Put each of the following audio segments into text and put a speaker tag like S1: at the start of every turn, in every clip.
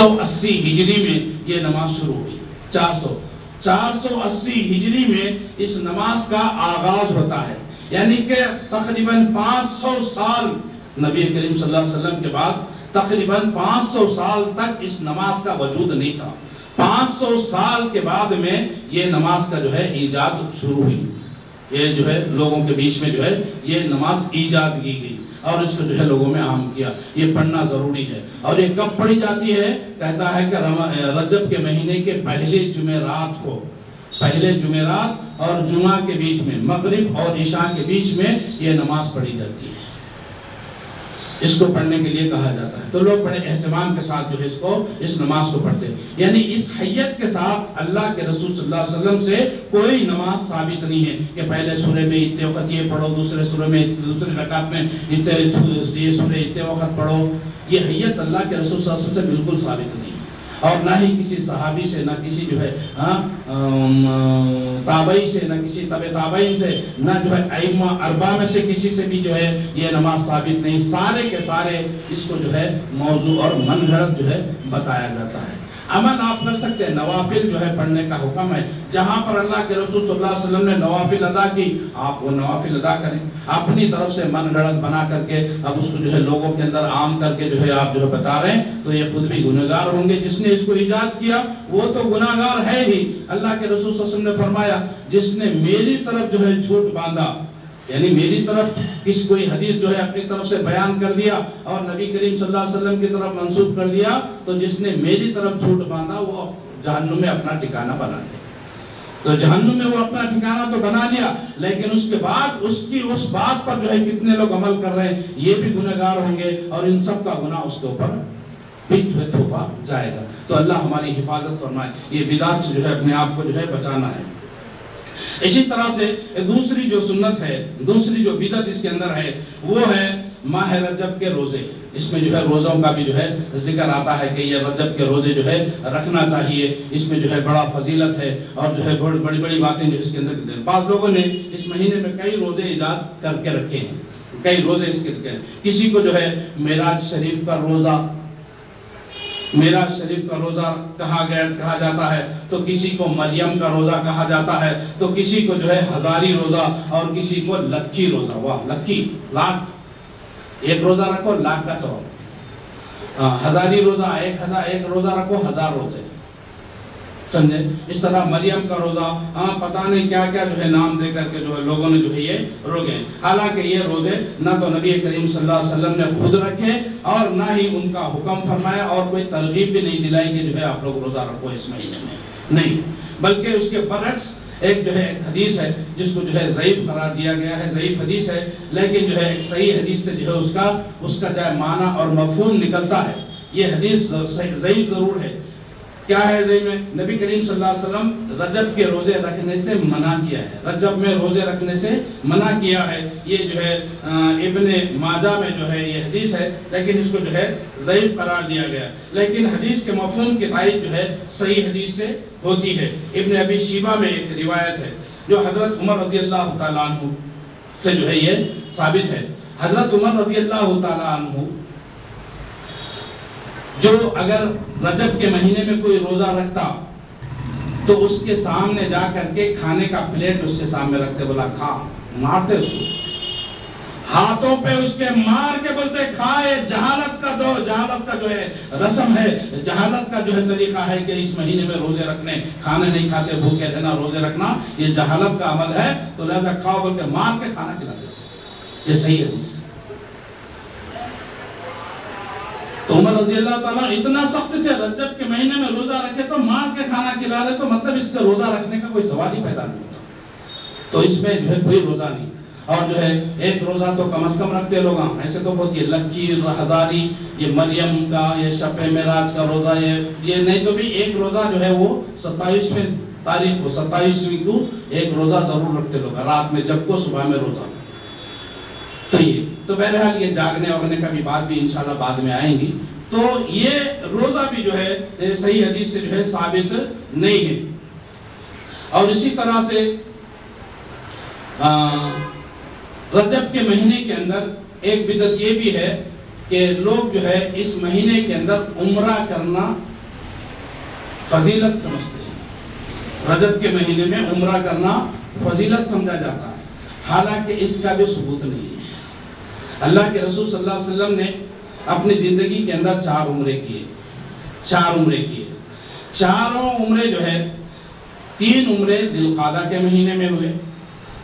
S1: سو اسی ہجری میں یہ نماز شروع ہوئی۔ چار سو۔ چار سو اسی ہجری میں اس نماز کا آغاز ہوتا ہے۔ یعنی کہ تقریباً پانچ سو سال نبی کریم صلی اللہ علیہ وسلم کے بعد تقریباً پانچ سو سال تک اس نماز کا وجود نہیں تھا۔ پانچ سو سال کے بعد میں یہ نماز کا جو ہے ایجاد شروع ہوئی۔ یہ جو ہے لوگوں کے بیچ میں جو ہے یہ نماز ایجاد کی گئی۔ اور اس کو جو ہے لوگوں میں عام کیا۔ یہ پڑھنا ضروری ہے۔ اور یہ کب پڑھی جاتی ہے، کہتا ہے کہ رجب کے مہینے کے پہلے جمعرات کو۔ پہلے جمعرات اور جمعہ کے بیچ میں، مغرب اور عشاء کے بیچ میں یہ نماز پڑھی جاتی ہے۔ اس کو پڑھنے کے لیے کہا جاتا ہے۔ تو لوگ بڑے اہتمام کے ساتھ جو ہے اس کو، اس نماز کو پڑھتے ہیں۔ یعنی اس حیت کے ساتھ اللہ کے رسول صلی اللہ علیہ وسلم سے کوئی نماز ثابت نہیں ہے کہ پہلے سورے میں اتنے وقت یہ پڑھو، دوسرے سورے میں، دوسرے رکعت میں اتنے یہ سورے اتنے وقت پڑھو۔ یہ حیت اللہ کے رسول صلی اللہ علیہ وسلم سے بالکل ثابت نہیں اور نہ ہی کسی صحابی سے، نہ کسی جو ہے تابعی سے، نہ کسی طب تابعین سے، نہ جو ہے ائمہ اربا میں سے کسی سے بھی جو ہے یہ نماز ثابت نہیں۔ سارے کے سارے اس کو جو ہے موضوع اور منحرف جو ہے بتایا جاتا ہے۔ عمل آپ کر سکتے ہیں، نوافل جو ہے پڑھنے کا حکم ہے۔ جہاں پر اللہ کے رسول صلی اللہ علیہ وسلم نے نوافل ادا کی، آپ وہ نوافل ادا کریں۔ اپنی طرف سے من گڑت بنا کر کے، اب اس کو جو ہے لوگوں کے اندر عام کر کے جو ہے آپ جو ہے بتا رہے ہیں، تو یہ خود بھی گناہ گار ہوں گے۔ جس نے اس کو ایجاد کیا، وہ تو گناہگار ہے ہی۔ اللہ کے رسول صلی اللہ علیہ وسلم نے فرمایا، جس نے میری طرف جو ہے جھوٹ باندھا یعنی میری طرف اس کوئی حدیث جو ہے اپنی طرف سے بیان کر دیا اور نبی کریم صلی اللہ علیہ وسلم کی طرف منصوب کر دیا، تو جس نے میری طرف جھوٹ باندھا، وہ جہنم میں اپنا ٹکانہ بنا دیا تو جہنم میں وہ اپنا ٹھکانہ تو بنا لیا، لیکن اس کے بعد اس کی اس بات پر جو ہے کتنے لوگ عمل کر رہے ہیں، یہ بھی گناہ گار ہوں گے اور ان سب کا گناہ اس کے اوپر تھوپا جائے گا۔ تو اللہ ہماری حفاظت فرمائے، یہ بدعت سے جو ہے اپنے آپ کو جو ہے بچانا ہے۔ اسی طرح سے دوسری جو سنت ہے، دوسری جو بیدت اس کے اندر ہے، وہ ہے ماہ رجب کے روزے۔ اس میں جو ہے روزوں کا بھی جو ہے ذکر آتا ہے کہ یہ رجب کے روزے جو ہے رکھنا چاہیے۔ اس میں جو ہے بڑا فضیلت ہے اور جو ہے بڑی بڑی بڑی باتیں جو اس کے اندر بعض لوگوں نے اس مہینے میں کئی روزے ایجاد کر کے رکھے ہیں۔ کئی روزے اس کے رکھے ہیں کسی کو جو ہے معراج شریف کا روزہ میرا شریف کا روزہ کہا گیا کہا جاتا ہے، تو کسی کو مریم کا روزہ کہا جاتا ہے، تو کسی کو جو ہے ہزاری روزہ اور کسی کو لکھی روزہ۔ واہ، لکھی، لاکھ۔ ایک روزہ رکھو، لاکھ کا سوال ہاں، ہزاری روزہ، ایک ہزار، ایک روزہ رکھو، ہزار روزے۔ سمجھے۔ اس طرح مریم کا روزہ ہاں پتہ نہیں کیا کیا جو ہے نام دے کر کے جو ہے لوگوں نے جو ہے یہ روکے۔ حالانکہ یہ روزے نہ تو نبی کریم صلی اللہ علیہ وسلم نے خود رکھے اور نہ ہی ان کا حکم فرمایا اور کوئی ترغیب بھی نہیں دلائی کہ جو ہے آپ لوگ روزہ رکھو اس مہینے میں۔ نہیں، بلکہ اس کے برعکس ایک جو ہے حدیث ہے جس کو جو ہے ضعیف قرار دیا گیا ہے۔ ضعیف حدیث ہے، لیکن جو ہے ایک صحیح حدیث سے جو ہے اس کا اس کا جو ہے معنی اور مفہوم نکلتا ہے۔ یہ حدیث ضعیف ضرور ہے۔ کیا ہے ذہن میں؟ نبی کریم صلی اللہ علیہ وسلم رجب کے روزے رکھنے سے منع کیا ہے۔ رجب میں روزے رکھنے سے منع کیا ہے۔ یہ جو ہے ابن ماجہ میں جو ہے یہ حدیث ہے، لیکن اس کو جو ہے ضعیف قرار دیا گیا۔ لیکن حدیث کے مفہوم کی تائید جو ہے صحیح حدیث سے ہوتی ہے۔ ابن ابی شیبہ میں ایک روایت ہے جو حضرت عمر رضی اللہ تعالیٰ عنہ سے جو ہے یہ ثابت ہے۔ حضرت عمر رضی اللہ تعالیٰ عنہ جو اگر رجب کے مہینے میں کوئی روزہ رکھتا تو اس کے سامنے جا کر کے کھانے کا پلیٹ اس کے سامنے رکھتے بولا، کھا۔ مارتے اس کو۔ ہاتھوں پہ اس کے مار کے بولتے، کھائے، جہالت کا دو، جہالت کا جو ہے رسم ہے، جہالت کا جو ہے طریقہ ہے کہ اس مہینے میں روزے رکھنے، کھانے نہیں کھاتے بھوکے رہنا روزے رکھنا، یہ جہالت کا عمل ہے۔ تو لہذا کھاؤ بول کے مار کے کھانا کھلاتے تھے یہ صحیح ہے۔ تو عمر رضی اللہ تعالیٰ اتنا سخت تھے رجب کے مہینے میں روزہ رکھے تو مار کے کھانا کھلا رہے تو مطلب اس کے روزہ رکھنے کا کوئی سوال ہی پیدا نہیں ہوتا۔ تو اس میں جو ہے کوئی روزہ نہیں۔ اور جو ہے ایک روزہ تو کم از کم رکھتے لوگ ہاں، ایسے تو بہت یہ لکیر ہزاری یہ مریم کا، یہ شپ معراج کا روزہ، یہ یہ نہیں تو بھی ایک روزہ جو ہے وہ ستائیسویں تاریخ کو، ستائیسویں کو ایک روزہ ضرور رکھتے لوگ ہاں، رات میں جب کو صبح میں روزہ۔ تو یہ تو بہرحال یہ جاگنے وغیرہ کا بھی بات بھی انشاءاللہ بعد میں آئیں گی۔ تو یہ روزہ بھی جو ہے صحیح حدیث سے جو ہے ثابت نہیں ہے۔ اور اسی طرح سے رجب کے مہینے کے اندر ایک بدت یہ بھی ہے کہ لوگ جو ہے اس مہینے کے اندر عمرہ کرنا فضیلت سمجھتے ہیں۔ رجب کے مہینے میں عمرہ کرنا فضیلت سمجھا جاتا ہے۔ حالانکہ اس کا بھی ثبوت نہیں ہے۔ اللہ کے رسول صلی اللہ علیہ وسلم نے اپنی زندگی کے اندر چار عمرے کیے۔ چار عمرے کیے۔ چاروں عمرے جو ہے، تین عمرے دل کے مہینے میں ہوئے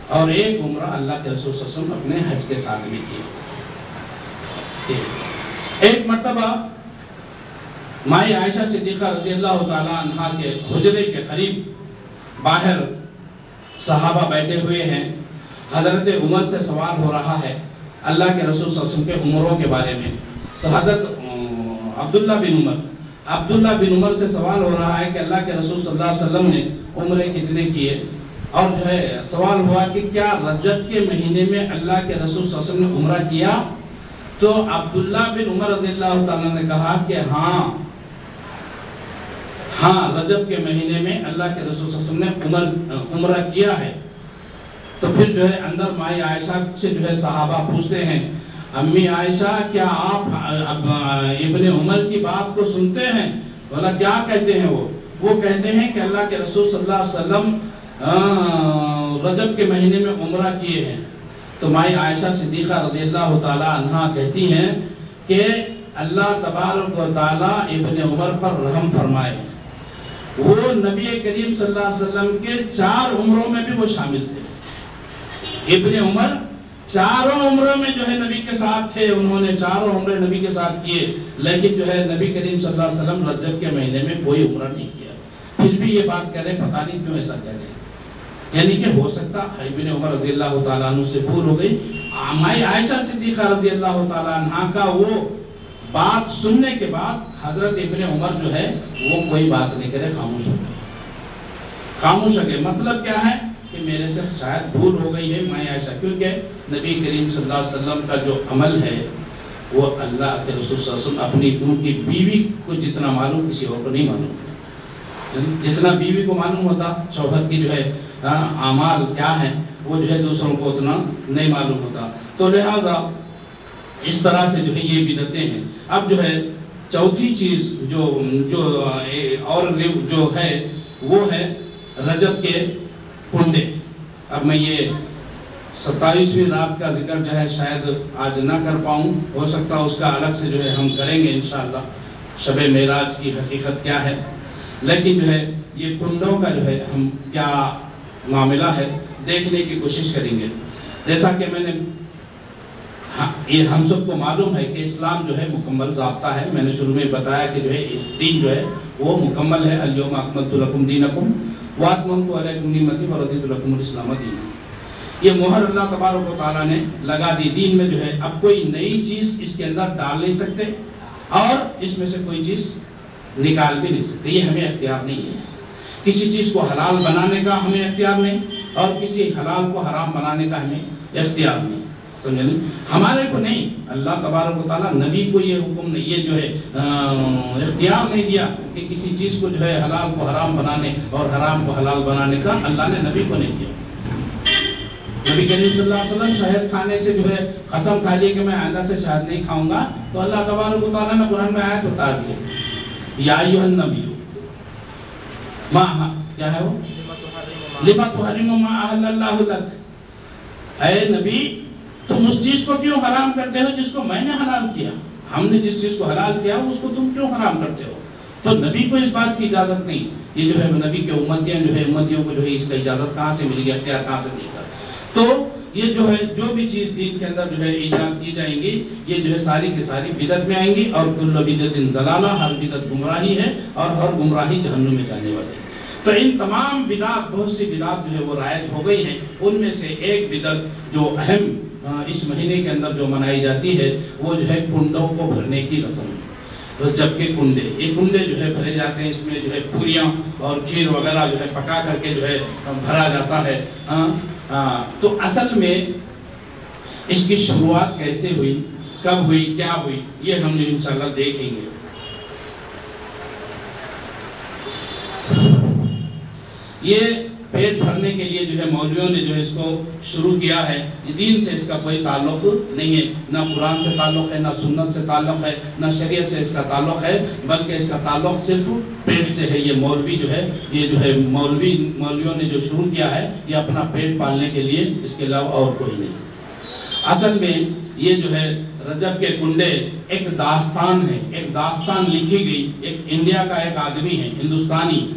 S1: اور ایک عمرہ اللہ کے رسول صلی اللہ علیہ وسلم اپنے حج کے ساتھ بھی کیے۔ ایک مرتبہ مائی عائشہ صدیقہ رضی اللہ تعالیٰ عنہ کے حجرے کے قریب باہر صحابہ بیٹھے ہوئے ہیں۔ حضرت عمر سے سوال ہو رہا ہے اللہ کے رسول صلی اللہ علیہ وسلم کے عمروں کے بارے میں۔ تو حضرت عبداللہ بن عمر، عبداللہ بن عمر سے سوال ہو رہا ہے کہ اللہ کے رسول صلی اللہ علیہ وسلم نے عمرے کتنے کیے؟ اور جو ہے، سوال ہوا کہ کیا رجب کے مہینے میں اللہ کے رسول صلی اللہ علیہ وسلم نے عمرہ کیا؟ تو عبداللہ بن عمر رضی اللہ تعالیٰ نے کہا کہ ہاں ہاں رجب کے مہینے میں اللہ کے رسول صلی اللہ علیہ وسلم نے عمر عمرہ کیا ہے۔ تو پھر جو ہے اندر مائی عائشہ سے جو ہے صحابہ پوچھتے ہیں، امی عائشہ، کیا آپ ابن عمر کی بات کو سنتے ہیں؟ بولا، کیا کہتے ہیں وہ؟ وہ کہتے ہیں کہ اللہ کے رسول صلی اللہ علیہ وسلم رجب کے مہینے میں عمرہ کیے ہیں۔ تو مائی عائشہ صدیقہ رضی اللہ تعالی عنہ کہتی ہیں کہ اللہ تبارک و تعالی ابن عمر پر رحم فرمائے۔ وہ نبی کریم صلی اللہ علیہ وسلم کے چار عمروں میں بھی وہ شامل تھے۔ ابن عمر چاروں عمروں میں جو ہے نبی کے ساتھ تھے، انہوں نے چاروں عمرے نبی کے ساتھ کیے، لیکن جو ہے نبی کریم صلی اللہ علیہ وسلم رجب کے مہینے میں کوئی عمرہ نہیں کیا۔ پھر بھی یہ بات کہہ رہے پتہ نہیں کیوں ایسا کہہ رہے یعنی کہ ہو سکتا ابن عمر رضی اللہ تعالیٰ عنہ سے بھول ہو گئی۔ مائی عائشہ صدیقہ رضی اللہ تعالیٰ عنہ کا وہ بات سننے کے بعد حضرت ابن عمر جو ہے وہ کوئی بات نہیں کرے، خاموش ہو گئے۔ خاموش ہو گئے۔ مطلب کیا ہے؟ کہ میرے سے شاید بھول ہو گئی ہے مائی عائشہ، کیونکہ نبی کریم صلی اللہ علیہ وسلم کا جو عمل ہے، وہ اللہ کے رسول صلی اللہ علیہ وسلم اپنی ان کی بیوی کو جتنا معلوم کسی اور کو نہیں معلوم یعنی جتنا بیوی کو معلوم ہوتا، شوہر کی جو ہے اعمال کیا ہیں، وہ جو ہے دوسروں کو اتنا نہیں معلوم ہوتا۔ تو لہٰذا اس طرح سے جو ہے یہ بدتیں ہیں۔ اب جو ہے، چوتھی چیز جو جو اور جو ہے، وہ ہے رجب کے کنڈے اب میں یہ ستائیسویں رات کا ذکر جو ہے شاید آج نہ کر پاؤں، ہو سکتا اس کا الگ سے جو ہے ہم کریں گے انشاءاللہ۔ شب معراج کی حقیقت کیا ہے؟ لیکن جو ہے یہ کنڈوں کا جو ہے ہم کیا معاملہ ہے، دیکھنے کی کوشش کریں گے۔ جیسا کہ میں نے ہاں، یہ ہم سب کو معلوم ہے کہ اسلام جو ہے مکمل ضابطہ ہے۔ میں نے شروع میں بتایا کہ جو ہے اس دین جو ہے وہ مکمل ہے۔ الیوم اکملت لکم دینکم۔ واتممت علیکم نعمتی ورضیت لکم الاسلام دین یہ مہر اللہ تبارک و تعالیٰ نے لگا دی۔ دین میں جو ہے، اب کوئی نئی چیز اس کے اندر ڈال نہیں سکتے اور اس میں سے کوئی چیز نکال بھی نہیں سکتے۔ یہ ہمیں اختیار نہیں ہے۔ کسی چیز کو حلال بنانے کا ہمیں اختیار نہیں اور کسی حلال کو حرام بنانے کا ہمیں اختیار نہیں۔ سمجھے نہیں ہمارے کو نہیں. اللہ تبارک و تعالیٰ نبی کو یہ حکم نہیں یہ جو ہے اختیار نہیں دیا کہ کسی چیز کو جو ہے حلال کو حرام بنانے اور حرام کو حلال بنانے کا اللہ نے نبی کو نہیں دیا. نبی کریم صلی اللہ علیہ وسلم شہد کھانے سے جو ہے قسم کھا لیے کہ میں آئندہ سے شہد نہیں کھاؤں گا، تو اللہ تبارک و تعالیٰ نے قرآن میں آیت اتار دیا یا ایوہ النبی، ما کیا ہے وہ؟
S2: لما
S1: تحرم ما احل اللہ لک اے نبی تم اس چیز کو کیوں حرام کرتے ہو جس کو میں نے حلال کیا؟ ہم نے جس چیز کو حلال کیا اس کو تم کیوں حرام کرتے ہو؟ تو نبی کو اس بات کی اجازت نہیں۔ یہ جو ہے نبی کے امتیاں، جو ہے امتیوں کو جو ہے اس کا اجازت کہاں سے مل گیا اختیار کہاں سے مل گیا تو یہ جو ہے، جو بھی چیز دین کے اندر جو ہے ایجاد کی جائیں گی، یہ جو ہے ساری کی ساری بدت میں آئیں گی اور کل بدت ضلالہ ہر بدت گمراہی ہے اور ہر گمراہی جہنم میں جانے والی ہے۔ تو ان تمام بدعت، بہت سی بدعت جو ہے وہ رائج ہو گئی ہیں۔ ان میں سے ایک بدعت جو اہم اس مہینے کے اندر جو منائی جاتی ہے، وہ جو ہے کنڈوں کو بھرنے کی رسم۔ جبکہ کنڈے، یہ کنڈے جو ہے بھرے جاتے ہیں، اس میں جو ہے پوریاں اور کھیر وغیرہ جو ہے پکا کر کے جو ہے بھرا جاتا ہے۔ تو اصل میں اس کی شروعات کیسے ہوئی؟ کب ہوئی؟ کیا ہوئی؟ یہ ہم انشاءاللہ دیکھیں گے۔ یہ پیٹ بھرنے کے لیے جو ہے مولویوں نے جو ہے اس کو شروع کیا ہے دین سے اس کا کوئی تعلق نہیں ہے۔ نہ قرآن سے تعلق ہے، نہ سنت سے تعلق ہے، نہ شریعت سے اس کا تعلق ہے، بلکہ اس کا تعلق صرف پیٹ سے ہے۔ یہ مولوی جو ہے، یہ جو ہے مولوی، مولویوں نے جو شروع کیا ہے، یہ اپنا پیٹ پالنے کے لیے اس کے علاوہ اور کوئی نہیں۔ اصل میں یہ جو ہے رجب کے کنڈے ایک داستان ہے۔ ایک داستان لکھی گئی، ایک انڈیا کا ایک آدمی ہے، ہندوستانی۔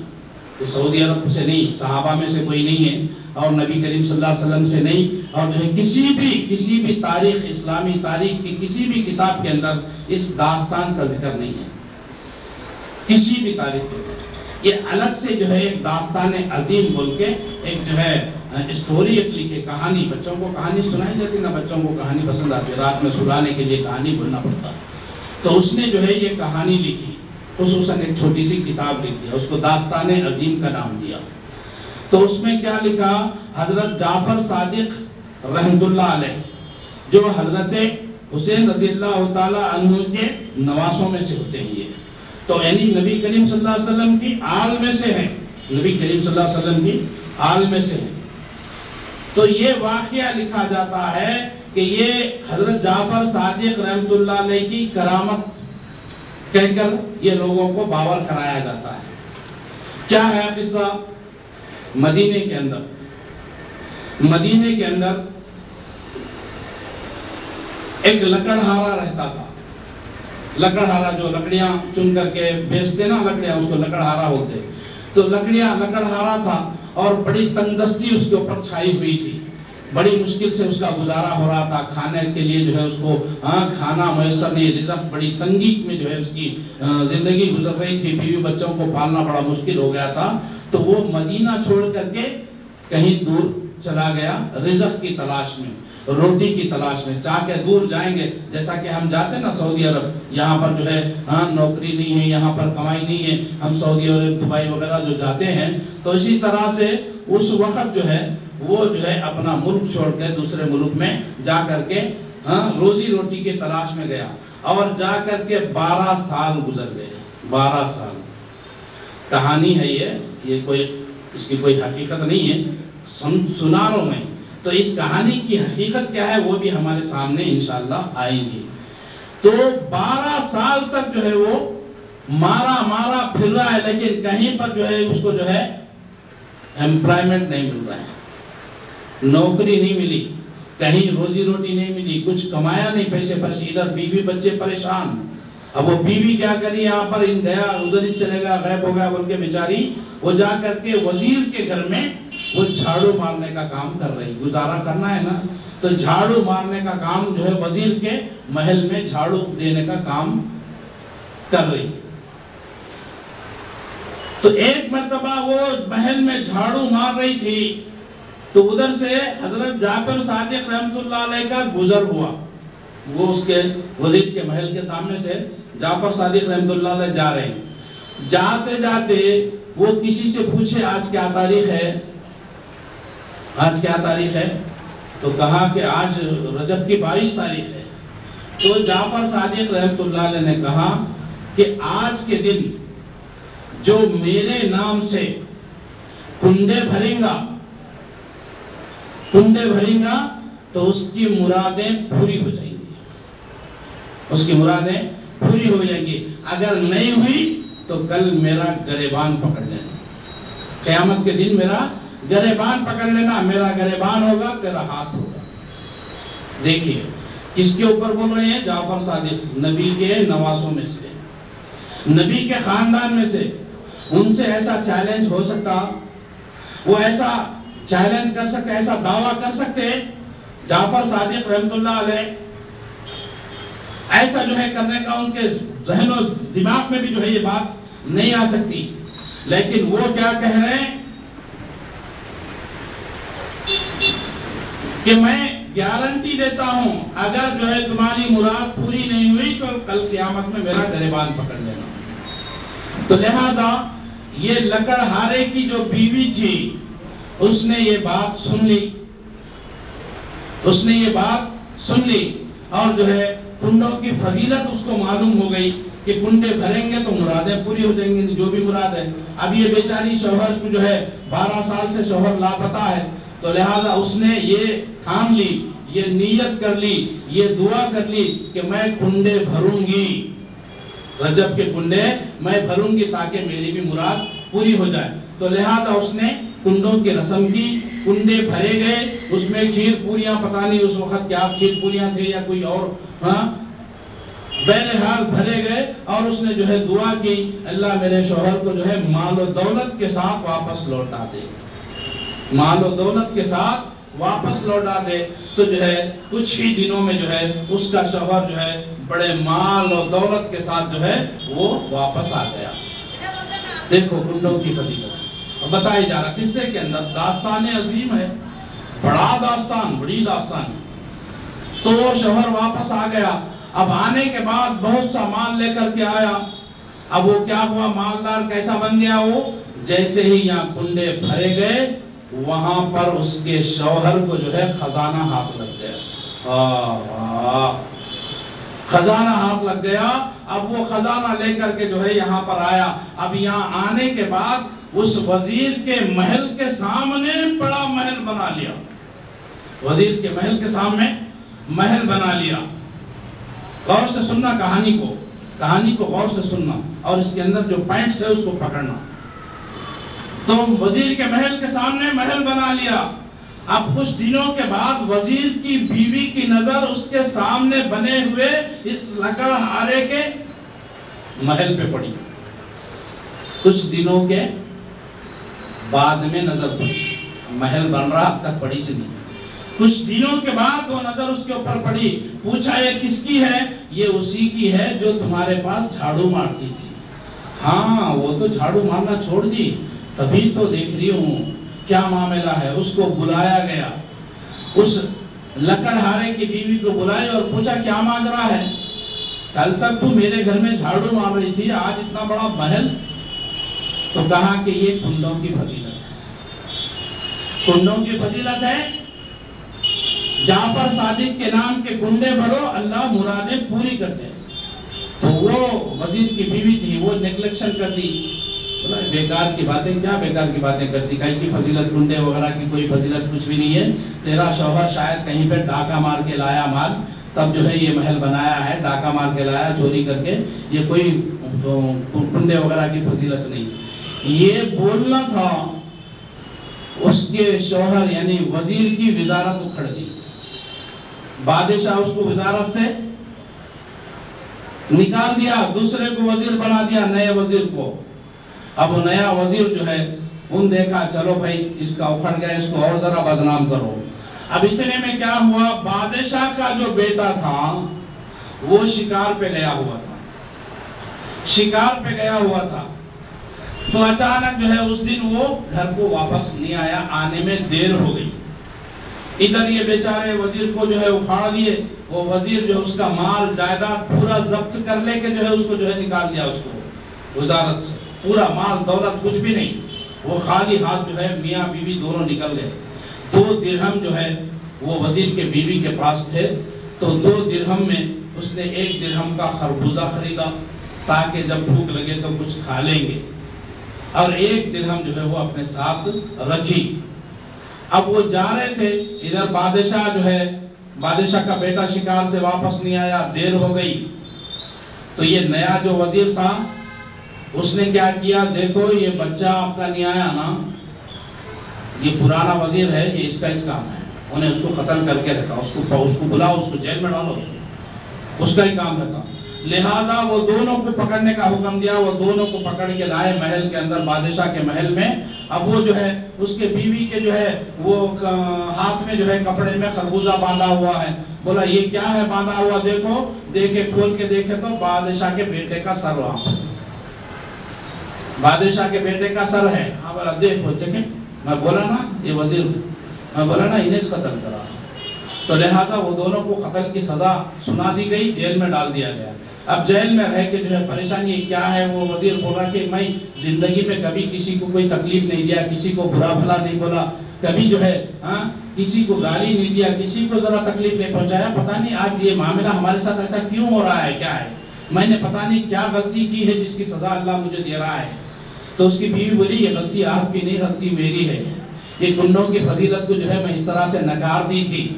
S1: سعودی عرب سے نہیں، صحابہ میں سے کوئی نہیں ہے اور نبی کریم صلی اللہ علیہ وسلم سے نہیں اور جو ہے کسی بھی کسی بھی تاریخ، اسلامی تاریخ کی کسی بھی کتاب کے اندر اس داستان کا ذکر نہیں ہے۔ کسی بھی تاریخ کے یہ الگ سے جو ہے ایک داستان عظیم بول کے ایک جو ہے اسٹوری ایک لکھے کہانی، بچوں کو کہانی سنائی جاتی نا بچوں کو کہانی پسند آتی ہے۔ رات میں سلانے کے لیے کہانی بولنا پڑتا تو اس نے جو ہے یہ کہانی لکھی۔ خصوصاً ایک چھوٹی سی کتاب لکھ دیا اس کو داستان عظیم کا نام دیا۔ تو اس میں کیا لکھا؟ حضرت جعفر صادق رحمت اللہ علیہ، جو حضرت حسین رضی اللہ تعالی عنہ کے نواسوں میں سے ہوتے ہیں تو یعنی نبی کریم صلی اللہ علیہ وسلم کی آل میں سے ہیں۔ نبی کریم صلی اللہ علیہ وسلم کی آل میں سے ہیں۔ تو یہ واقعہ لکھا جاتا ہے کہ یہ حضرت جعفر صادق رحمت اللہ علیہ کی کرامت کہہ کر یہ لوگوں کو باور کرایا جاتا ہے۔ کیا ہے قصہ؟ مدینے کے اندر۔ مدینے کے اندر ایک لکڑہارا رہتا تھا۔ لکڑہارا جو لکڑیاں چن کر کے بیچتے نا لکڑیاں، اس کو لکڑہارا ہوتے تو لکڑیاں لکڑہارا تھا اور بڑی تندستی اس کے اوپر چھائی ہوئی تھی۔ بڑی مشکل سے اس کا گزارا ہو رہا تھا کھانے کے لیے جو ہے اس کو ہاں کھانا میسر نہیں، رزق بڑی تنگی میں جو ہے اس کی زندگی گزر رہی تھی، بیوی بچوں کو پالنا بڑا مشکل ہو گیا تھا۔ تو وہ مدینہ چھوڑ کر کے کہیں دور چلا گیا، رزق کی تلاش میں، روٹی کی تلاش میں۔ چاہ کے دور جائیں گے، جیسا کہ ہم جاتے ہیں نا سعودی عرب، یہاں پر جو ہے ہاں نوکری نہیں ہے، یہاں پر کمائی نہیں ہے۔ ہم سعودی عرب، دبئی وغیرہ جو جاتے ہیں، تو اسی طرح سے اس وقت جو ہے وہ جو ہے اپنا ملک چھوڑ کے دوسرے ملک میں جا کر کے ہاں روزی روٹی کی تلاش میں گیا اور جا کر کے بارہ سال گزر گئے۔ بارہ سال۔ کہانی ہے یہ یہ کوئی، اس کی کوئی حقیقت نہیں ہے۔ سناروں میں۔ تو اس کہانی کی حقیقت کیا ہے وہ بھی ہمارے سامنے انشاءاللہ آئیں گی۔ تو بارہ سال تک جو ہے وہ مارا مارا پھر رہا ہے، لیکن کہیں پر جو ہے اس کو جو ہے امپلائمنٹ نہیں مل رہا ہے۔ نوکری نہیں ملی، کہیں روزی روٹی نہیں ملی، کچھ کمایا نہیں، پیسے پیسے ادھر بیوی بچے پریشان۔ اب وہ بیوی کیا کری؟ یہاں پر ان گیا ادھر ہی چلے گا، غیب ہو گیا بول کے بیچاری۔ وہ جا کر کے وزیر کے گھر میں وہ جھاڑو مارنے کا کام کر رہی۔ گزارا کرنا ہے نا؟ تو جھاڑو مارنے کا کام جو ہے وزیر کے محل میں جھاڑو دینے کا کام کر رہی۔ تو ایک مرتبہ وہ محل میں جھاڑو مار رہی تھی۔ تو ادھر سے حضرت جعفر صادق رحمت اللہ علیہ کا گزر ہوا۔ وہ اس کے وزیر کے محل کے سامنے سے جعفر صادق رحمت اللہ علیہ جا رہے ہیں۔ جاتے جاتے وہ کسی سے پوچھے، آج کیا تاریخ ہے؟ آج کیا تاریخ ہے؟ تو کہا کہ آج رجب کی بائیس تاریخ ہے۔ تو جعفر صادق رحمت اللہ علیہ نے کہا کہ آج کے دن جو میرے نام سے کنڈے بھریں گا کنڈے بھریں گا تو اس کی مرادیں پوری ہو جائیں گی۔ اس کی مرادیں پوری ہو جائیں گی۔ اگر نہیں ہوئی تو کل میرا گریبان پکڑ لینا۔ قیامت کے دن میرا گریبان پکڑ لینا، میرا گریبان ہوگا، تیرا ہاتھ ہوگا۔ دیکھیے، کس کے اوپر بول رہے ہیں؟ جعفر صادق، نبی کے نوازوں میں سے۔ نبی کے خاندان میں سے۔ ان سے ایسا چیلنج ہو سکتا۔ وہ ایسا چیلنج کر سکتے ایسا دعویٰ کر سکتے جعفر صادق رحمت اللہ علیہ، ایسا جو ہے کرنے کا ان کے ذہن و دماغ میں بھی جو ہے یہ بات نہیں آ سکتی۔ لیکن وہ کیا کہہ رہے ہیں؟ کہ میں گارنٹی دیتا ہوں، اگر جو ہے تمہاری مراد پوری نہیں ہوئی تو کل قیامت میں میرا گریبان پکڑ لینا۔ تو لہذا یہ لکڑ ہارے کی جو بیوی تھی اس نے یہ بات سن لی۔ اس نے یہ بات سن لی۔ اور جو ہے، کنڈوں کی فضیلت اس کو معلوم ہو گئی کہ کنڈے بھریں گے تو مرادیں پوری ہو جائیں گی، جو بھی مراد ہے۔ اب یہ بیچاری شوہر کو جو ہے، بارہ سال سے شوہر لاپتا ہے۔ تو لہٰذا اس نے یہ ٹھان لی، یہ نیت کر لی، یہ دعا کر لی کہ میں کنڈے بھروں گی۔ رجب کے کنڈے میں بھروں گی تاکہ میری بھی مراد پوری ہو جائے۔ تو لہٰذا اس نے کنڈوں کی رسم کی، کنڈے بھرے گئے، اس میں کھیر پوریاں، پتہ نہیں اس وقت کیا کھیر پوریاں تھے یا کوئی اور ہاں؟ بہرحال بھرے گئے اور اس نے جو ہے دعا کی، اللہ میرے شوہر کو جو ہے مال و دولت کے ساتھ واپس لوٹا دے۔ مال و دولت کے ساتھ واپس لوٹا دے۔ تو جو ہے کچھ ہی دنوں میں جو ہے اس کا شوہر جو ہے بڑے مال و دولت کے ساتھ جو ہے وہ واپس آ گیا۔ دیکھو کنڈوں کی فضیلت۔ بتائی جا رہا قصے کے اندر داستان عظیم ہے، بڑا داستان، بڑی داستان۔ تو وہ شوہر واپس آ گیا۔ اب آنے کے بعد بہت سا مال لے کر کے آیا۔ اب وہ کیا ہوا؟ مالدار کیسا بن گیا وہ؟ جیسے ہی یہاں کنڈے بھرے گئے، وہاں پر اس کے شوہر کو جو ہے خزانہ ہاتھ لگ گیا۔ خزانہ ہاتھ لگ گیا۔ اب وہ خزانہ لے کر کے جو ہے یہاں پر آیا۔ اب یہاں آنے کے بعد اس وزیر کے محل کے سامنے بڑا محل بنا لیا۔ وزیر کے محل کے سامنے محل بنا لیا۔ غور سے سننا کہانی کو کہانی کو غور سے سننا اور اس کے اندر جو پوائنٹس ہے اس کو پکڑنا۔ تو وزیر کے محل کے سامنے محل بنا لیا۔ اب کچھ دنوں کے بعد وزیر کی بیوی کی نظر اس کے سامنے بنے ہوئے اس لکڑ ہارے کے محل پہ پڑی۔ کچھ دنوں کے بعد میں نظر پڑی محل بن رہا اب تک پڑی چلی۔ کچھ دنوں کے بعد وہ نظر اس کے اوپر پڑی۔ پوچھا، یہ کس کی ہے؟ یہ اسی کی ہے جو تمہارے پاس جھاڑو مارتی تھی۔ ہاں وہ تو جھاڑو مارنا چھوڑ دی۔ تبھی تو دیکھ رہی ہوں۔ کیا معاملہ ہے؟ اس کو بلایا گیا۔ اس لکڑ ہارے کی بیوی کو بلایا اور پوچھا، کیا ماجرا ہے؟ کل تک تو میرے گھر میں جھاڑو مار رہی تھی، آج اتنا بڑا محل تو کہا کہ یہ کنڈوں کی فضیلت ہے؟ کنڈوں کی فضیلت ہے جعفر صادق کے نام کے کنڈے بھرو، اللہ مرادیں پوری کرتے ہیں تو وہ وزیر کی بیوی تھی، وہ نیگلیکشن کر دی۔ بیکار کی باتیں کیا بیکار کی باتیں کرتی؟ کہیں کی فضیلت کنڈے وغیرہ کی کوئی فضیلت کچھ بھی نہیں ہے۔ تیرا شوہر شاید کہیں پہ ڈاکہ مار کے لایا مال۔ تب جو ہے یہ محل بنایا ہے، ڈاکہ مار کے لایا، چوری کر کے۔ یہ کوئی کنڈے وغیرہ کی فضیلت نہیں۔ یہ بولنا تھا، اس کے شوہر یعنی وزیر کی وزارت اکھڑ گئی۔ بادشاہ اس کو وزارت سے نکال دیا، دوسرے کو وزیر بنا دیا، نئے وزیر کو۔ اب وہ نیا وزیر جو ہے ان دیکھا، چلو بھائی، اس کا اکھڑ گیا، اس کو اور ذرا بدنام کرو۔ اب اتنے میں کیا ہوا، بادشاہ کا جو بیٹا تھا، وہ شکار پہ گیا ہوا تھا۔ شکار پہ گیا ہوا تھا۔ تو اچانک جو ہے اس دن وہ گھر کو واپس نہیں آیا، آنے میں دیر ہو گئی۔ ادھر یہ بیچارے وزیر کو جو ہے اکھاڑ دیے، وہ وزیر جو ہے اس کا مال، جائیداد پورا ضبط کر لے کے جو ہے اس کو جو ہے نکال دیا اس کو وزارت سے۔ پورا مال، دولت کچھ بھی نہیں۔ وہ خالی ہاتھ جو ہے میاں بیوی بی دونوں نکل گئے۔ دو درہم جو ہے وہ وزیر کے بیوی بی کے پاس تھے۔ تو دو درہم میں اس نے ایک درہم کا خربوزہ خریدا، تاکہ جب بھوک لگے تو کچھ کھا لیں گے۔ اور ایک درہم جو ہے وہ اپنے ساتھ رکھی۔ اب وہ جا رہے تھے، ادھر بادشاہ جو ہے، بادشاہ کا بیٹا شکار سے واپس نہیں آیا، دیر ہو گئی۔ تو یہ نیا جو وزیر تھا، اس نے کیا کیا؟ دیکھو، یہ بچہ آپ کا نہیں آیا نا۔ یہ پرانا وزیر ہے، یہ اس کا اس کام ہے۔ انہیں اس کو قتل کر کے رکھا، اس کو اس کو بلاؤ، اس کو جیل میں ڈالو۔ اس کا ہی کام رکھا۔ لہٰذا وہ دونوں کو پکڑنے کا حکم دیا، وہ دونوں کو پکڑ کے لائے محل کے اندر، بادشاہ کے محل میں۔ اب وہ جو ہے، اس کے بیوی کے جو ہے، وہ ہاتھ میں جو ہے، کپڑے میں خربوزہ باندھا ہوا ہے۔ بولا، یہ کیا ہے باندھا ہوا؟ دیکھو، دیکھے، کھول کے دیکھے تو بادشاہ کے بیٹے کا سر وہاں بادشاہ کے بیٹے کا سر ہے۔ ہاں بولا، دیکھو، دیکھیں۔ میں بولا نا، یہ وزیر میں بولا نا، انہیں قتل کرا۔ تو لہذا وہ دونوں کو قتل کی سزا سنا دی گئی، جیل میں ڈال دیا گیا۔ اب جیل میں رہ کے جو ہے پریشانی کیا ہے وہ وزیر بول رہا کہ میں زندگی میں کبھی کسی کو کوئی تکلیف نہیں دیا، کسی کو برا بھلا نہیں بولا، کبھی جو ہے ہاں کسی کو گالی نہیں دیا، کسی کو ذرا تکلیف نہیں پہنچایا۔ پتہ نہیں آج یہ معاملہ ہمارے ساتھ ایسا کیوں ہو رہا ہے، کیا ہے؟ میں نے پتہ نہیں کیا غلطی کی ہے جس کی سزا اللہ مجھے دے رہا ہے۔ تو اس کی بیوی بولی، یہ غلطی آپ کی نہیں، غلطی میری ہے۔ یہ کنڈوں کی فضیلت کو جو ہے میں اس طرح سے نکار دی تھی۔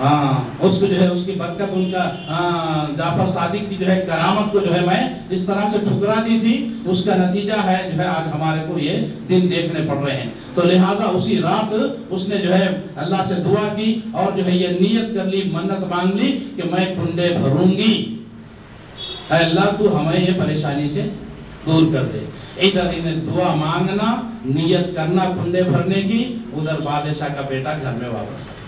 S1: ہاں اس کو جو ہے، اس کی برکت، ان کا ہاں جعفر صادق کی جو ہے، کرامت کو جو ہے میں اس طرح سے ٹھکرا دی تھی۔ اس کا نتیجہ ہے جو ہے، آج ہمارے کو یہ دن دیکھنے پڑ رہے ہیں۔ تو لہٰذا اسی رات اس نے جو ہے، اللہ سے دعا کی اور جو ہے، یہ نیت کر لی، منت مانگ لی کہ میں کنڈے بھروں گی۔ اے اللہ، تو ہمیں یہ پریشانی سے دور کر دے۔ ادھر انہیں دعا مانگنا، نیت کرنا کنڈے بھرنے کی، ادھر بادشاہ کا بیٹا گھر میں واپس آ۔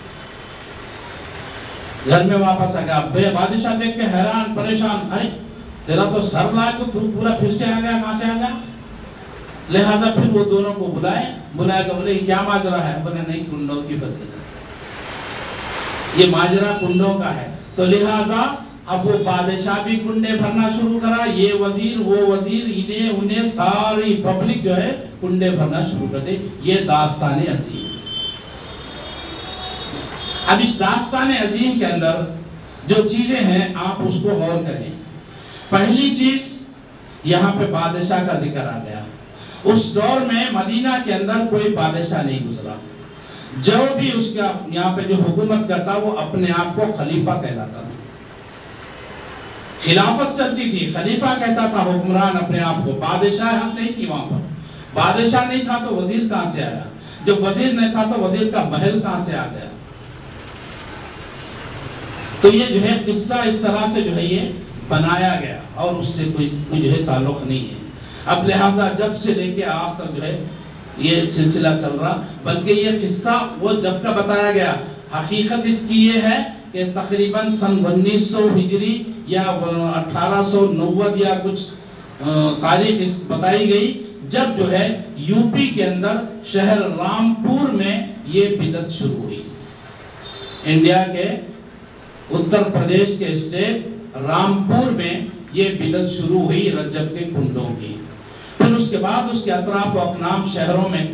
S1: گھر میں واپس آ گیا۔ بے بادشاہ دیکھ کے حیران، پریشان، ارے، تیرا تو سر لائے تو تو پورا پھر سے آ گیا، کہاں سے آ گیا؟ لہذا پھر وہ دونوں کو بلائے بلائے تو بولے کیا ماجرا ہے؟ بولے، نہیں، کنڈوں کی فضیلت یہ ماجرا کنڈوں کا ہے۔ تو لہذا اب وہ بادشاہ بھی کنڈے بھرنا شروع کرا۔ یہ وزیر، وہ وزیر، انہیں انہیں ساری پبلک جو ہے، کنڈے بھرنا شروع کر دے۔ یہ داستان عظیم۔ اب اس داستان عظیم کے اندر جو چیزیں ہیں آپ اس کو غور کریں پہلی چیز یہاں پہ بادشاہ کا ذکر آ گیا اس دور میں مدینہ کے اندر کوئی بادشاہ نہیں گزرا جو بھی اس کا یہاں پہ جو حکومت کرتا وہ اپنے آپ کو خلیفہ کہلاتا تھا خلافت چلتی تھی خلیفہ کہتا تھا حکمران اپنے آپ کو بادشاہ حق نہیں تھی وہاں پر بادشاہ نہیں تھا تو وزیر کہاں سے آیا جب وزیر نہیں تھا تو وزیر کا محل کہاں سے آ گیا تو یہ جو ہے قصہ اس طرح سے جو ہے یہ بنایا گیا اور اس سے کوئی کوئی جو ہے تعلق نہیں ہے۔ اب لہٰذا جب سے لے کے آج تک جو ہے یہ سلسلہ چل رہا، بلکہ یہ قصہ وہ جب کا بتایا گیا، حقیقت اس کی یہ ہے کہ تقریباً سن انیس سو ہجری یا اٹھارہ سو نوت یا کچھ تاریخ اس بتائی گئی، جب جو ہے یو پی کے اندر شہر رامپور میں یہ بدت شروع ہوئی۔ انڈیا کے اتر پردیش کے اسٹیٹ رامپور میں یہ بدت شروع ہوئی رجب کے کنڈوں کی۔ پھر اس کے بعد اس کے اطراف و اقنام شہروں میں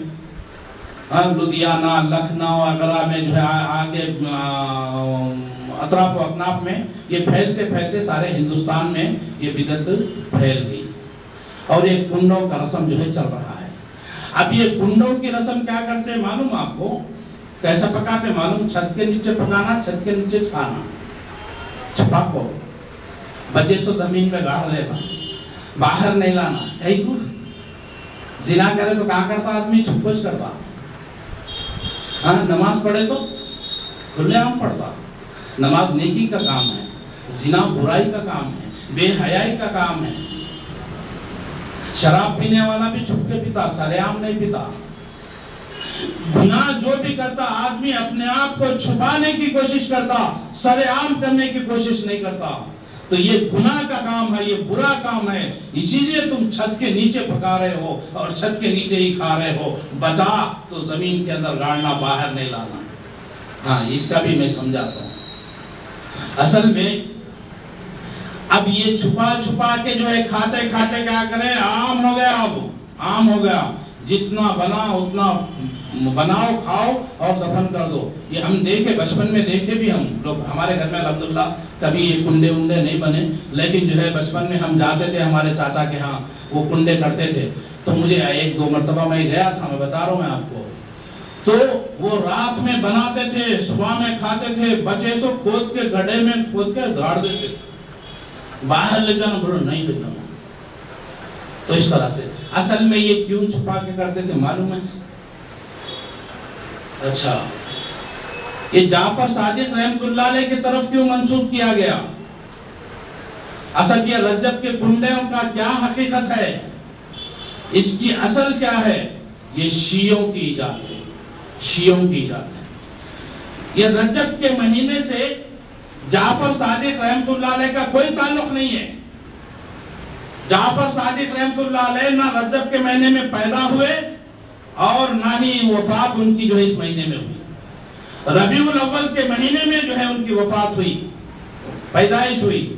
S1: ہاں، لدھیانہ، لکھنؤ اگرہ میں جو ہے آگے اطراف و اقناف میں یہ پھیلتے پھیلتے سارے ہندوستان میں یہ بدت پھیل گئی۔ اور یہ کنڈوں کا رسم جو ہے چل رہا ہے۔ اب یہ کنڈوں کی رسم کیا کرتے ہیں معلوم آپ کو؟ کیسا پکاتے معلوم؟ چھت کے نیچے پکانا چھت کے نیچے کھانا چھپا کو بچے سو زمین میں گاڑ لینا باہر نہیں لانا۔ کہیں کچھ زنا کرے تو کہاں کرتا آدمی؟ چھپ کچھ کرتا۔ ہاں نماز پڑھے تو کھلے عام پڑھتا۔ نماز نیکی کا کام ہے۔ زنا برائی کا کام ہے۔ بے حیائی کا کام ہے۔ شراب پینے والا بھی چھپ کے پیتا سرے عام نہیں پیتا۔ گناہ جو بھی کرتا، آدمی اپنے آپ کو چھپانے کی کوشش کرتا سرے عام کرنے کی کوشش نہیں کرتا۔ تو یہ گناہ کا کام ہے، یہ برا کام ہے۔ اسی لیے تم چھت کے نیچے پکا رہے ہو اور چھت کے نیچے ہی کھا رہے ہو۔ بچا تو زمین کے اندر گاڑنا باہر نہیں لانا۔ ہاں اس کا بھی میں سمجھاتا ہوں۔ اصل میں اب یہ چھپا چھپا کے جو ہے کھاتے کھاتے کیا کریں، عام ہو گیا اب۔ عام ہو گیا۔ جتنا بنا اتنا بناؤ، کھاؤ اور دفن کر دو۔ یہ ہم دیکھے، بچپن میں دیکھے بھی ہم لوگ۔ ہمارے گھر میں الحمدللہ کبھی یہ کنڈے انڈے نہیں بنے، لیکن جو ہے بچپن میں ہم جاتے تھے ہمارے چاچا کے ہاں وہ کنڈے کرتے تھے۔ تو مجھے ایک دو مرتبہ میں گیا تھا، میں بتا رہا ہوں میں آپ کو۔ تو وہ رات میں بناتے تھے، صبح میں کھاتے تھے، بچے تو کھود کے گڑھے میں کھود کے دھاڑ دیتے باہر لے جانا بولو نہیں لے جانا تو اس طرح سے اصل میں یہ کیوں چھپا کے کرتے تھے معلوم ہے؟ اچھا۔ یہ جعفر صادق رحمت اللہ علیہ کی طرف کیوں منسوخ کیا گیا؟ اصل یہ رجب کے کنڈوں کا کیا حقیقت ہے؟ اس کی اصل کیا ہے؟ یہ شیعوں کی ایجاد ہے۔ شیعوں کی ایجاد ہے۔ یہ رجب کے مہینے سے جعفر صادق رحمت اللہ علیہ کا کوئی تعلق نہیں ہے۔ جعفر صادق رحمت اللہ علیہ نہ رجب کے مہینے میں پیدا ہوئے اور نہ ہی وفات ان کی جو ہے اس مہینے میں ہوئی۔ ربیع الاول کے مہینے میں جو ہے ان کی وفات ہوئی، پیدائش ہوئی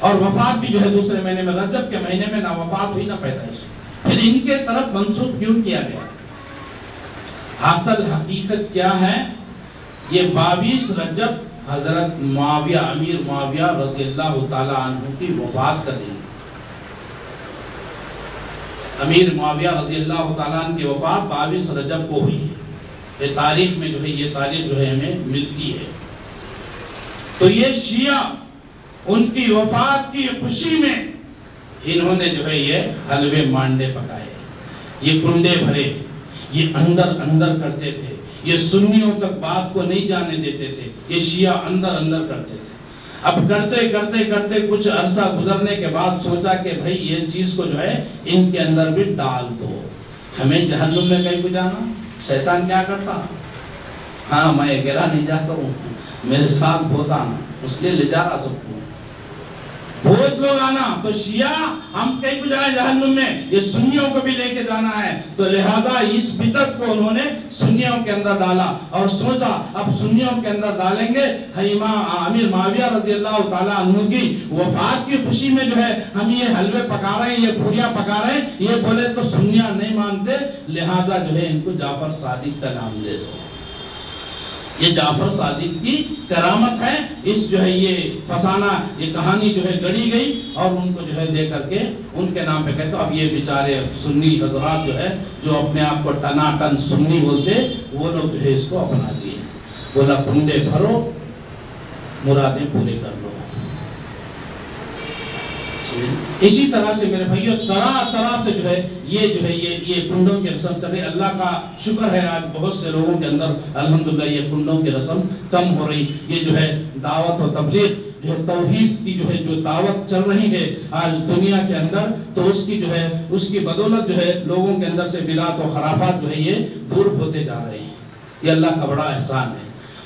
S1: اور وفات بھی جو ہے دوسرے مہینے میں، رجب کے مہینے میں نہ وفات ہوئی نہ پیدائش پھر ان کے طرف منسوخ کیوں کیا گیا؟ حاصل حقیقت کیا ہے؟ یہ بابیس رجب حضرت معاویہ، امیر معاویہ رضی اللہ تعالیٰ عنہ کی وفات کا دن۔ امیر معاویہ رضی اللہ تعالیٰ عنہ کی وفات باویس رجب کو ہوئی ہے۔ یہ تاریخ میں جو ہے یہ تاریخ جو ہے ہمیں ملتی ہے۔ تو یہ شیعہ ان کی وفات کی خوشی میں انہوں نے جو ہے یہ حلوے مانڈے پکائے۔ یہ کنڈے بھرے، یہ اندر اندر کرتے تھے۔ یہ سنیوں تک بات کو نہیں جانے دیتے تھے۔ یہ شیعہ اندر اندر کرتے تھے۔ اب کرتے کرتے کرتے کچھ عرصہ گزرنے کے بعد سوچا کہ بھئی یہ چیز کو جو ہے ان کے اندر بھی ڈال دو۔ ہمیں جہنم میں کہیں کو جانا؟ شیطان کیا کرتا؟ ہاں میں گرا نہیں جاتا ہوں۔ میرے ساتھ ہوتا نا اس لیے لے جا رہا سب کو۔ بہت لوگ آنا۔ تو شیعہ، ہم کئی کو جائیں جہنم میں، یہ سنیوں کو بھی لے کے جانا ہے۔ تو لہذا اس بدت کو انہوں نے سنیوں کے اندر ڈالا اور سوچا، اب سنیوں کے اندر ڈالیں گے۔ ہاں، حیمہ امیر معاویہ رضی اللہ تعالیٰ عنہ کی وفات کی خوشی میں جو ہے ہم یہ حلوے پکا رہے ہیں، یہ پوریاں پکا رہے ہیں۔ یہ بولے تو سنیاں نہیں مانتے، لہذا جو ہے ان کو جعفر صادق کا نام دے دو۔ یہ جعفر صادق کی کرامت ہے۔ اس جو ہے یہ فسانہ، یہ کہانی جو ہے گڑی گئی اور ان کو جو ہے دے کر کے ان کے نام پہ کہتے اب یہ بیچارے سنی حضرات جو ہے جو اپنے آپ کو ٹنا ٹن سنی بولتے، وہ لوگ جو ہے اس کو اپنا دیے۔ بولا، کنڈے بھرو، مرادیں پورے کر لو۔ اسی طرح سے میرے بھائیو، طرح طرح سے جو ہے، یہ جو ہے، یہ یہ کنڈوں کی رسم چل رہی اللہ کا شکر ہے، آج بہت سے لوگوں کے اندر الحمدللہ یہ کنڈوں کی رسم کم ہو رہی۔ یہ جو ہے، دعوت و تبلیغ، جو ہے، توحید کی جو ہے، جو دعوت چل رہی ہے آج دنیا کے اندر، تو اس کی جو ہے، اس کی بدولت جو ہے، لوگوں کے اندر سے بلاد و خرافات جو ہے، یہ دور ہوتے جا رہے ہیں یہ اللہ کا بڑا احسان ہے۔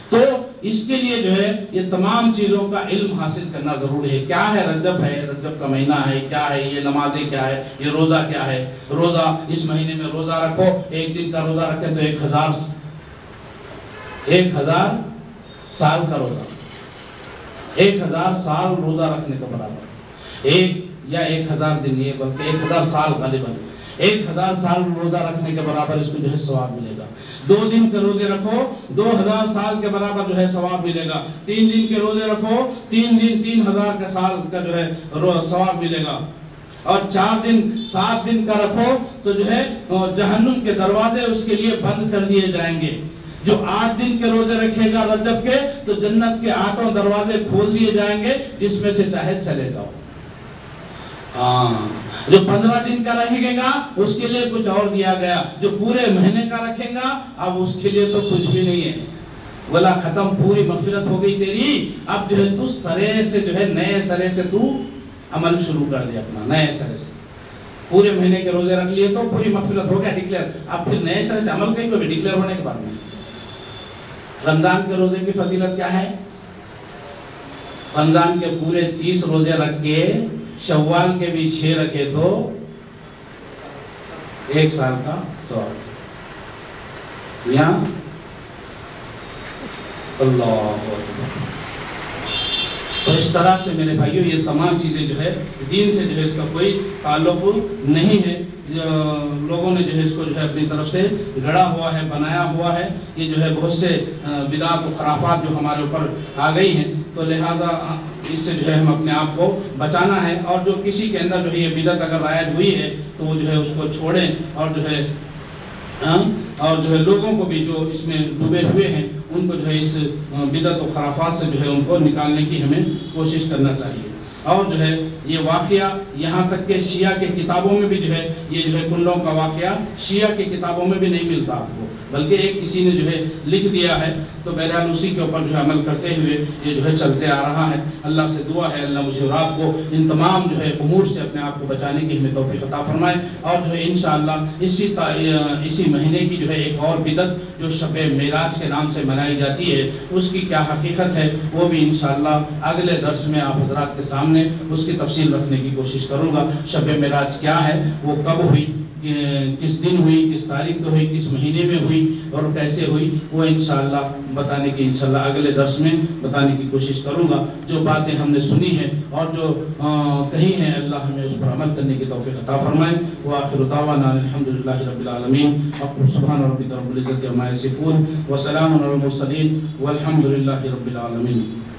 S1: تو اس کے لیے جو ہے یہ تمام چیزوں کا علم حاصل کرنا ضروری ہے۔ کیا ہے رجب ہے؟ رجب کا مہینہ ہے، کیا ہے یہ نمازیں کیا ہے؟ یہ روزہ کیا ہے؟ روزہ اس مہینے میں روزہ رکھو، ایک دن کا روزہ رکھے تو ایک ہزار ایک ہزار سال کا روزہ۔ ایک ہزار سال روزہ رکھنے کا برابر۔ ایک یا ایک ہزار دن، یہ بلکہ ایک ہزار سال غالباً۔ ایک ہزار سال روزہ رکھنے کے برابر اس کو جو ہے ثواب ملے گا۔ دو دن کے روزے رکھو، دو ہزار سال کے برابر جو ہے ثواب ملے گا۔ تین دن کے روزے رکھو، تین دن، تین ہزار کے سال کا جو ہے ثواب ملے گا۔ اور چار دن، سات دن کا رکھو تو جو ہے جہنم کے دروازے اس کے لیے بند کر دیے جائیں گے۔ جو آٹھ دن کے روزے رکھے گا رجب کے تو جنت کے آٹھوں دروازے کھول دیے جائیں گے، جس میں سے چاہے چلے جاؤ۔ ہاں۔ جو پندرہ دن کا رہے گا، اس کے لیے کچھ اور دیا گیا۔ جو پورے مہینے کا رکھے گا، اب اس کے لیے تو کچھ بھی نہیں ہے۔ بولا ختم، پوری مغفرت ہو گئی تیری۔ اب جو ہے تو سرے سے جو ہے، نئے سرے سے تو عمل شروع کر دے اپنا، نئے سرے سے۔ پورے مہینے کے روزے رکھ لیے تو پوری مغفرت ہو گیا ڈکلیئر اب پھر نئے سرے سے عمل کہیں بھی ڈکلیئر ہونے کے بعد میں۔ رمضان کے روزے کی فضیلت کیا ہے؟ رمضان کے پورے تیس روزے رکھ کے شوال کے بھی چھ رکھے تو ایک سال کا سوال یہاں اللہ تو اس طرح سے میرے بھائیوں یہ تمام چیزیں جو ہے دین سے جو ہے اس کا کوئی تعلق نہیں ہے۔ لوگوں نے جو ہے اس کو جو ہے اپنی طرف سے گڑا ہوا ہے، بنایا ہوا ہے۔ یہ جو ہے بہت سے بدعات و خرافات جو ہمارے اوپر آ گئی ہیں۔ تو لہٰذا اس سے جو ہے ہم اپنے آپ کو بچانا ہے اور جو کسی کے اندر جو ہے یہ بدعت اگر رائج ہوئی ہے تو وہ جو ہے اس کو چھوڑیں اور جو ہے ہاں، اور جو ہے لوگوں کو بھی جو اس میں ڈوبے ہوئے ہیں، ان کو جو ہے اس بدعت و خرافات سے جو ہے ان کو نکالنے کی ہمیں کوشش کرنا چاہیے۔ اور جو ہے یہ واقعہ یہاں تک کہ شیعہ کے کتابوں میں بھی جو ہے، یہ جو ہے کنڈوں کا واقعہ شیعہ کے کتابوں میں بھی نہیں ملتا آپ کو۔ بلکہ ایک کسی نے جو ہے لکھ دیا ہے، تو بہرحال اسی کے اوپر جو ہے عمل کرتے ہوئے یہ جو ہے چلتے آ رہا ہے۔ اللہ سے دعا ہے، اللہ مجھے اور آپ کو ان تمام جو ہے امور سے اپنے آپ کو بچانے کی ہمیں توفیق عطا فرمائے۔ اور جو ہے انشاءاللہ اسی اسی مہینے کی جو ہے ایک اور بدت جو شب معراج کے نام سے منائی جاتی ہے، اس کی کیا حقیقت ہے، وہ بھی انشاءاللہ اگلے درس میں آپ حضرات کے سامنے اس کی تفصیل رکھنے کی کوشش کروں گا۔ شب معراج کیا ہے، وہ کب ہوئی؟ کس دن ہوئی، کس تاریخ کو ہوئی، کس مہینے میں ہوئی اور کیسے ہوئی، وہ انشاءاللہ بتانے کی انشاءاللہ اگلے درس میں بتانے کی کوشش کروں گا۔ جو باتیں ہم نے سنی ہیں اور جو کہی ہیں، اللہ ہمیں اس پر عمل کرنے کی توفیق عطا فرمائے۔ وآخر دعوانا الحمدللہ رب العالمین۔ سبحان ربک رب العزت عما یصفون۔ وسلام علی المرسلین۔ والحمدللہ رب العالمین۔